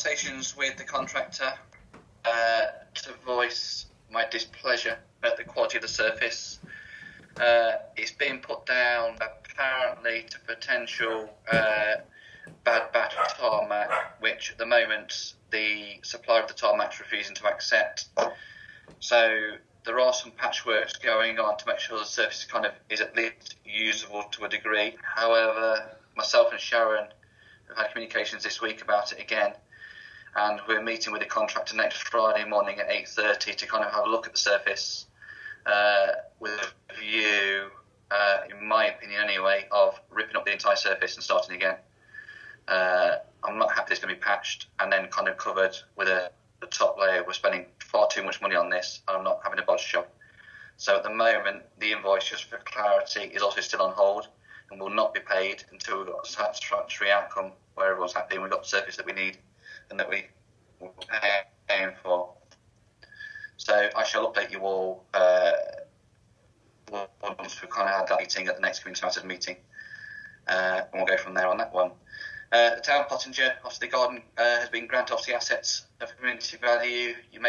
conversations with the contractor uh, to voice my displeasure at the quality of the surface. Uh, it's been put down apparently to potential uh, bad batch tarmac, which at the moment the supplier of the tarmac is refusing to accept. So there are some patchworks going on to make sure the surface kind of is at least usable to a degree. However, myself and Sharon have had communications this week about it again, and we're meeting with the contractor next Friday morning at 8:30 to kind of have a look at the surface uh, with a view, uh, in my opinion anyway, of ripping up the entire surface and starting again. Uh, I'm not happy it's going to be patched and then kind of covered with a the top layer. We're spending far too much money on this. I'm not having a body shop. So at the moment, the invoice, just for clarity, is also still on hold and will not be paid until we've got a satisfactory outcome where everyone's happy and we've got the service that we need and that we pay paying for. So I shall update you all uh, once we've kind of had that meeting at the next community matters meeting, uh, and we'll go from there on that one. Uh, the town Pottinger, obviously the garden uh, has been granted obviously assets of community value. You may